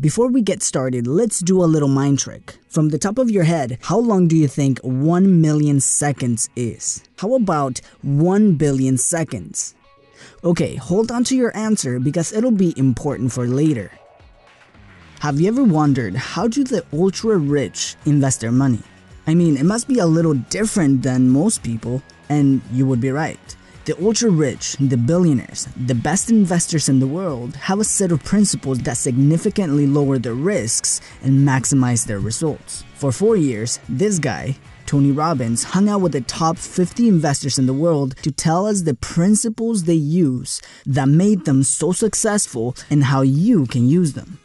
Before we get started, let's do a little mind trick. From the top of your head, how long do you think 1 million seconds is? How about 1 billion seconds? Okay, hold on to your answer because it'll be important for later. Have you ever wondered how do the ultra rich invest their money? I mean, it must be a little different than most people, and you would be right. The ultra rich, the billionaires, the best investors in the world have a set of principles that significantly lower their risks and maximize their results. For four years, this guy, Tony Robbins, hung out with the top 50 investors in the world to tell us the principles they use that made them so successful and how you can use them.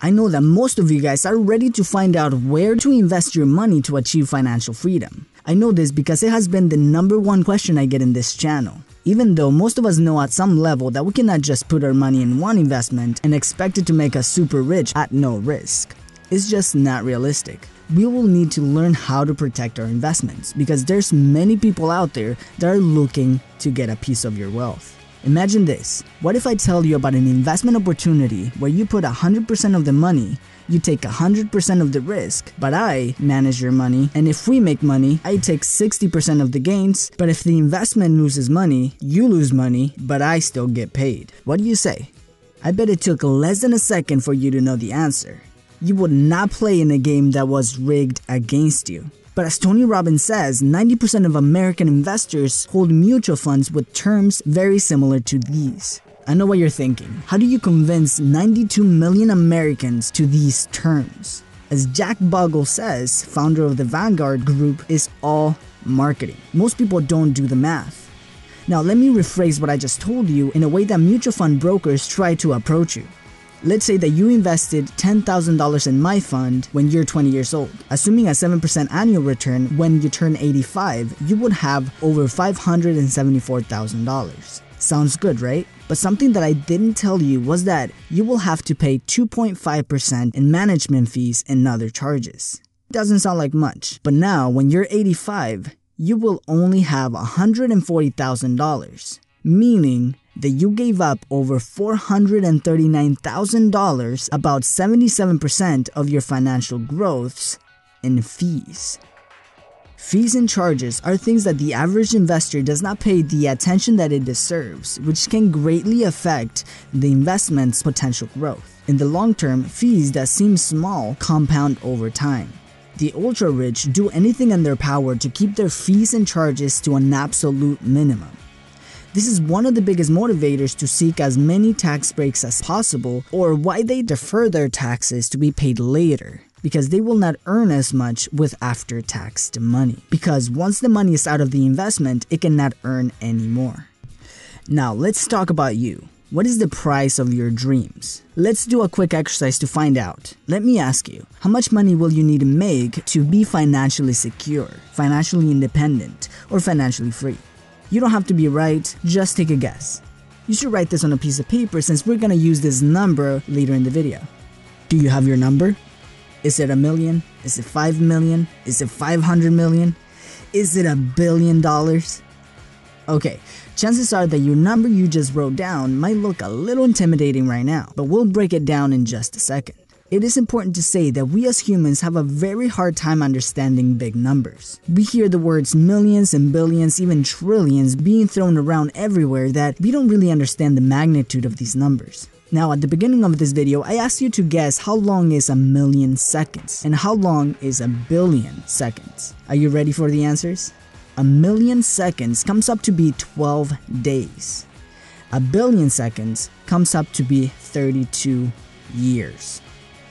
I know that most of you guys are ready to find out where to invest your money to achieve financial freedom. I know this because it has been the number one question I get in this channel. Even though most of us know at some level that we cannot just put our money in one investment and expect it to make us super rich at no risk. It's just not realistic. We will need to learn how to protect our investments because there's many people out there that are looking to get a piece of your wealth. Imagine this. What if I tell you about an investment opportunity where you put 100% of the money, you take 100% of the risk, but I manage your money, and if we make money, I take 60% of the gains, but if the investment loses money, you lose money, but I still get paid. What do you say? I bet it took less than a second for you to know the answer. You would not play in a game that was rigged against you. But as Tony Robbins says, 90% of American investors hold mutual funds with terms very similar to these. I know what you're thinking. How do you convince 92 million Americans to these terms? As Jack Bogle says, founder of the Vanguard Group, is all marketing. Most people don't do the math. Now, let me rephrase what I just told you in a way that mutual fund brokers try to approach you. Let's say that you invested $10,000 in my fund when you're 20 years old. Assuming a 7% annual return when you turn 85, you would have over $574,000. Sounds good, right? But something that I didn't tell you was that you will have to pay 2.5% in management fees and other charges. Doesn't sound like much, but now when you're 85, you will only have $140,000, meaning that you gave up over $439,000, about 77% of your financial growths, in fees. Fees and charges are things that the average investor does not pay the attention that it deserves, which can greatly affect the investment's potential growth. In the long term, fees that seem small compound over time. The ultra rich do anything in their power to keep their fees and charges to an absolute minimum. This is one of the biggest motivators to seek as many tax breaks as possible, or why they defer their taxes to be paid later. Because they will not earn as much with after taxed money. Because once the money is out of the investment, it cannot earn any more. Now, let's talk about you. What is the price of your dreams? Let's do a quick exercise to find out. Let me ask you, how much money will you need to make to be financially secure, financially independent, or financially free? You don't have to be right, just take a guess. You should write this on a piece of paper since we're gonna use this number later in the video. Do you have your number? Is it a million? Is it 5 million? Is it 500 million? Is it a billion dollars? Okay, chances are that your number you just wrote down might look a little intimidating right now, but we'll break it down in just a second. It is important to say that we as humans have a very hard time understanding big numbers. We hear the words millions and billions, even trillions being thrown around everywhere that we don't really understand the magnitude of these numbers. Now at the beginning of this video, I asked you to guess how long is a million seconds and how long is a billion seconds. Are you ready for the answers? A million seconds comes up to be 12 days. A billion seconds comes up to be 32 years.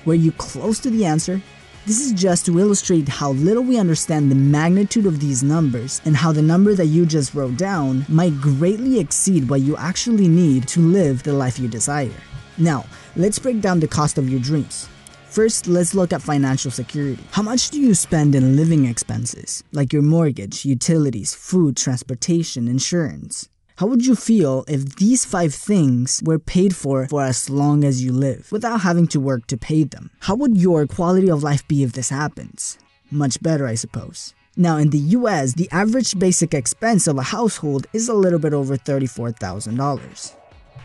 Were you close to the answer? This is just to illustrate how little we understand the magnitude of these numbers and how the number that you just wrote down might greatly exceed what you actually need to live the life you desire. Now, let's break down the cost of your dreams. First, let's look at financial security. How much do you spend in living expenses, like your mortgage, utilities, food, transportation, insurance? How would you feel if these five things were paid for for as long as you live without having to work to pay them? How would your quality of life be if this happens? Much better, I suppose. Now, in the US, the average basic expense of a household is a little bit over $34,000.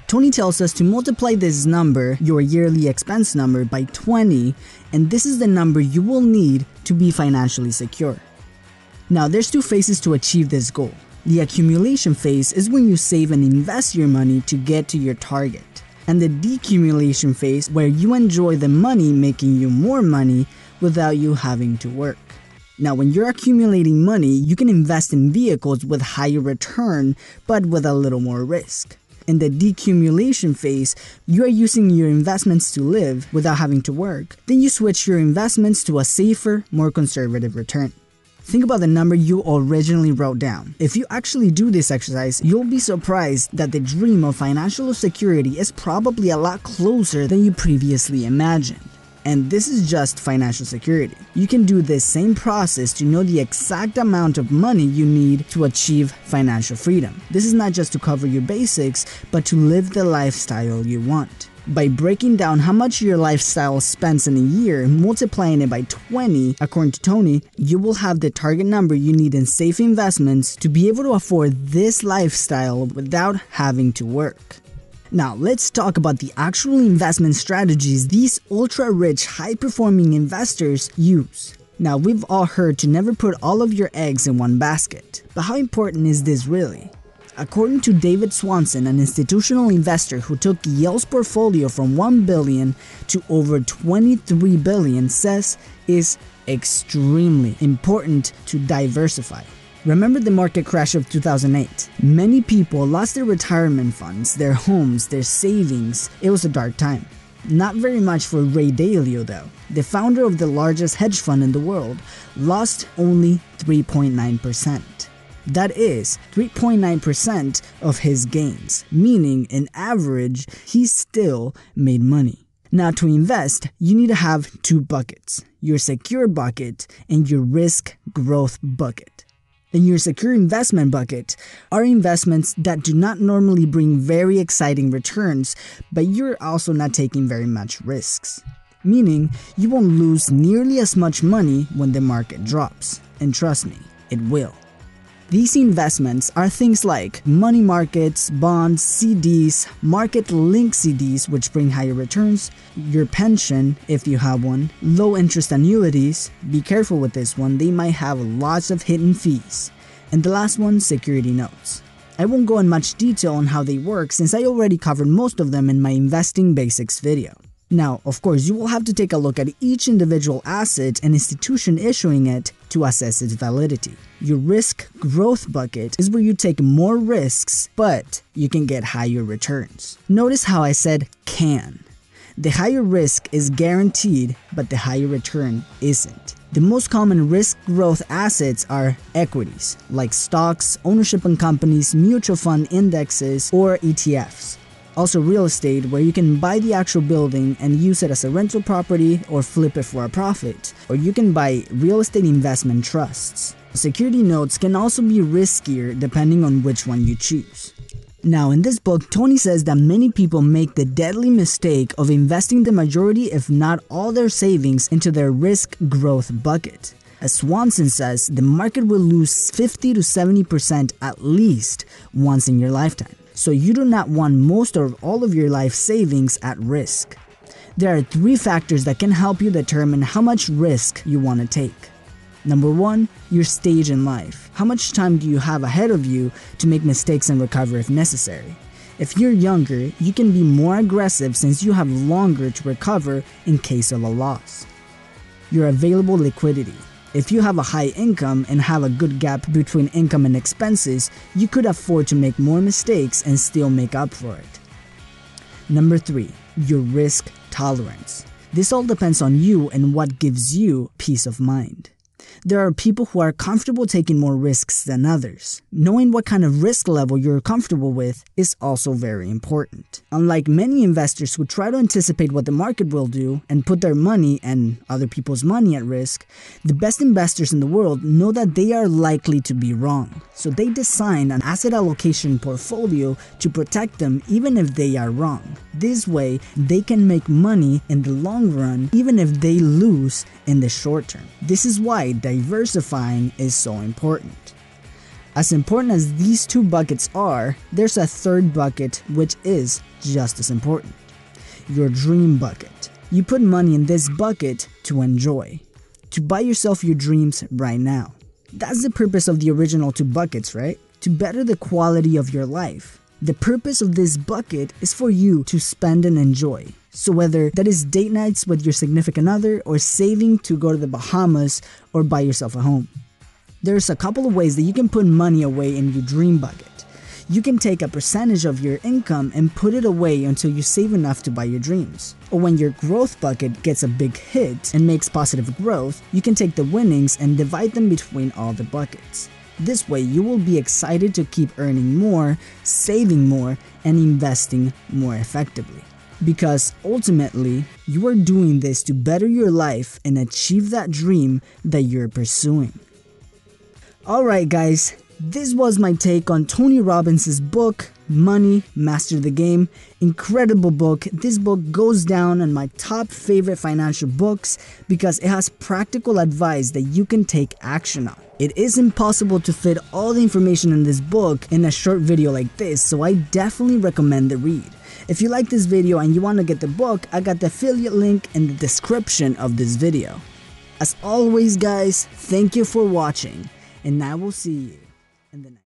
Tony tells us to multiply this number, your yearly expense number, by 20, and this is the number you will need to be financially secure. Now, there's two phases to achieve this goal. The accumulation phase is when you save and invest your money to get to your target. And the decumulation phase where you enjoy the money making you more money without you having to work. Now, when you're accumulating money, you can invest in vehicles with higher return, but with a little more risk. In the decumulation phase, you are using your investments to live without having to work. Then you switch your investments to a safer, more conservative return. Think about the number you originally wrote down. If you actually do this exercise, you'll be surprised that the dream of financial security is probably a lot closer than you previously imagined. And this is just financial security. You can do this same process to know the exact amount of money you need to achieve financial freedom. This is not just to cover your basics, but to live the lifestyle you want. By breaking down how much your lifestyle spends in a year, multiplying it by 20, according to Tony, you will have the target number you need in safe investments to be able to afford this lifestyle without having to work. Now, let's talk about the actual investment strategies these ultra rich, high performing investors use. Now, we've all heard to never put all of your eggs in one basket, but how important is this really? According to David Swensen, an institutional investor who took Yale's portfolio from 1 billion to over 23 billion, says is extremely important to diversify. Remember the market crash of 2008? Many people lost their retirement funds, their homes, their savings. It was a dark time. Not very much for Ray Dalio though. The founder of the largest hedge fund in the world lost only 3.9%. That is 3.9% of his gains, meaning in average, he still made money. Now, to invest, you need to have two buckets your secure bucket and your risk growth bucket. In your secure investment bucket are investments that do not normally bring very exciting returns, but you're also not taking very much risks. Meaning, you won't lose nearly as much money when the market drops. And trust me, it will. These investments are things like money markets, bonds, CDs, market link CDs, which bring higher returns, your pension, if you have one, low interest annuities. Be careful with this one, they might have lots of hidden fees. And the last one, security notes. I won't go in much detail on how they work since I already covered most of them in my investing basics video. Now, of course, you will have to take a look at each individual asset and institution issuing it to assess its validity. Your risk growth bucket is where you take more risks, but you can get higher returns. Notice how I said can. The higher risk is guaranteed, but the higher return isn't. The most common risk growth assets are equities, like stocks, ownership in companies, mutual fund indexes, or ETFs. Also, real estate, where you can buy the actual building and use it as a rental property or flip it for a profit. Or you can buy real estate investment trusts. Security notes can also be riskier depending on which one you choose. Now, in this book, Tony says that many people make the deadly mistake of investing the majority, if not all, their savings into their risk growth bucket. As Swensen says, the market will lose 50 to 70% at least once in your lifetime so you do not want most or all of your life savings at risk. There are three factors that can help you determine how much risk you want to take. Number one, your stage in life. How much time do you have ahead of you to make mistakes and recover if necessary? If you're younger, you can be more aggressive since you have longer to recover in case of a loss. Your available liquidity. If you have a high income and have a good gap between income and expenses, you could afford to make more mistakes and still make up for it. Number 3. Your risk tolerance. This all depends on you and what gives you peace of mind. There are people who are comfortable taking more risks than others. Knowing what kind of risk level you're comfortable with is also very important. Unlike many investors who try to anticipate what the market will do and put their money and other people's money at risk, the best investors in the world know that they are likely to be wrong. So they design an asset allocation portfolio to protect them even if they are wrong. This way, they can make money in the long run even if they lose in the short term. This is why diversifying is so important. As important as these two buckets are, there's a third bucket which is just as important. Your dream bucket. You put money in this bucket to enjoy, to buy yourself your dreams right now. That's the purpose of the original two buckets, right? To better the quality of your life. The purpose of this bucket is for you to spend and enjoy. So whether that is date nights with your significant other or saving to go to the Bahamas or buy yourself a home. There's a couple of ways that you can put money away in your dream bucket. You can take a percentage of your income and put it away until you save enough to buy your dreams. Or when your growth bucket gets a big hit and makes positive growth, you can take the winnings and divide them between all the buckets. This way, you will be excited to keep earning more, saving more, and investing more effectively. Because ultimately, you are doing this to better your life and achieve that dream that you're pursuing. Alright, guys, this was my take on Tony Robbins' book, Money, Master the Game. Incredible book. This book goes down on my top favorite financial books because it has practical advice that you can take action on. It is impossible to fit all the information in this book in a short video like this, so I definitely recommend the read. If you like this video and you want to get the book, I got the affiliate link in the description of this video. As always guys, thank you for watching and I will see you in the next